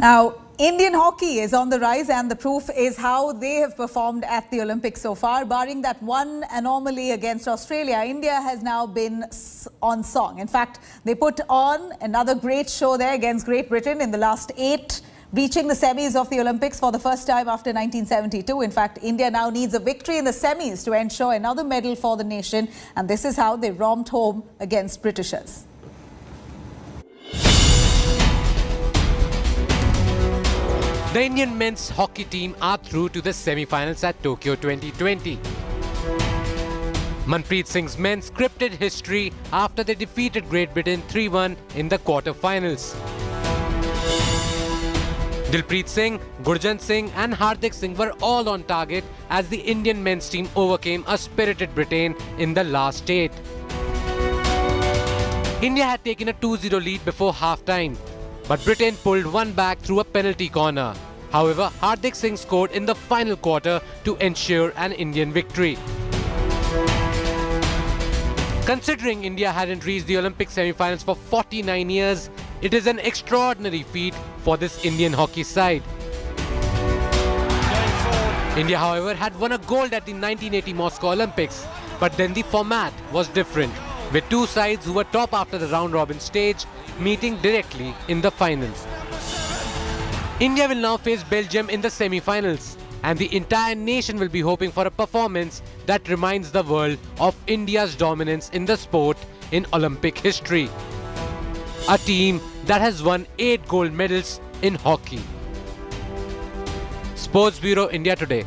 Now, Indian hockey is on the rise, and the proof is how they have performed at the Olympics so far. Barring that one anomaly against Australia, India has now been on song. In fact, they put on another great show there against Great Britain in the last eight, reaching the semis of the Olympics for the first time after 1972. In fact, India now needs a victory in the semis to ensure another medal for the nation, and this is how they romped home against Britishers. The Indian men's hockey team are through to the semi-finals at Tokyo 2020. Manpreet Singh's men scripted history after they defeated Great Britain 3-1 in the quarter-finals. Dilpreet Singh, Gurjant Singh and Hardik Singh were all on target as the Indian men's team overcame a spirited Britain in the last eight. India had taken a 2-0 lead before half-time but Britain pulled one back through a penalty corner. However, Hardik Singh scored in the final quarter to ensure an Indian victory. Considering India hadn't reached the Olympic semi-finals for 49 years, it is an extraordinary feat for this Indian hockey side. India, however, had won a gold at the 1980 Moscow Olympics, but then the format was different with two sides who were top after the round-robin stage meeting directly in the finals. India will now face Belgium in the semi-finals and the entire nation will be hoping for a performance that reminds the world of India's dominance in the sport in Olympic history. A team that has won 8 gold medals in hockey. Sports Bureau India Today